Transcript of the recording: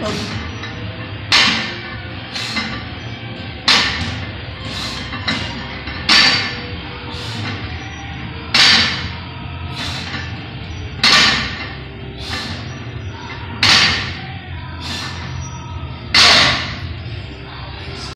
Bye.